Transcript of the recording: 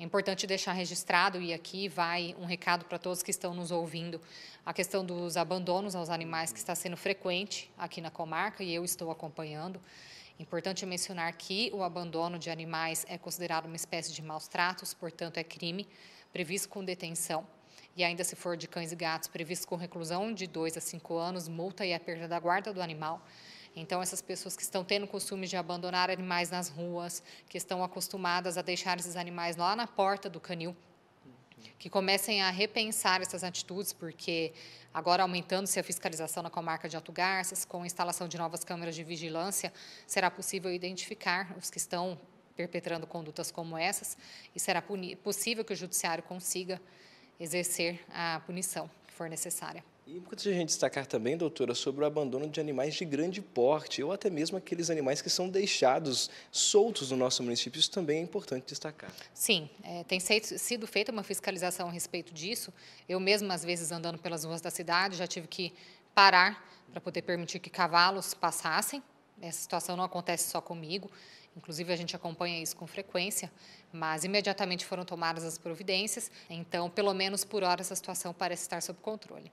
É importante deixar registrado, e aqui vai um recado para todos que estão nos ouvindo, a questão dos abandonos aos animais que está sendo frequente aqui na comarca e eu estou acompanhando. Importante mencionar que o abandono de animais é considerado uma espécie de maus tratos, portanto é crime, previsto com detenção. E ainda se for de cães e gatos, previsto com reclusão de 2 a 5 anos, multa e a perda da guarda do animal. Então, essas pessoas que estão tendo o costume de abandonar animais nas ruas, que estão acostumadas a deixar esses animais lá na porta do canil, que comecem a repensar essas atitudes, porque agora aumentando-se a fiscalização na comarca de Alto Garças, com a instalação de novas câmeras de vigilância, será possível identificar os que estão perpetrando condutas como essas e será possível que o judiciário consiga exercer a punição que for necessária. E importante a gente destacar também, doutora, sobre o abandono de animais de grande porte, ou até mesmo aqueles animais que são deixados soltos no nosso município. Isso também é importante destacar. Sim, é, tem sido feita uma fiscalização a respeito disso. Eu mesma, às vezes, andando pelas ruas da cidade, já tive que parar para poder permitir que cavalos passassem. Essa situação não acontece só comigo, inclusive a gente acompanha isso com frequência, mas imediatamente foram tomadas as providências, então, pelo menos por hora, essa situação parece estar sob controle.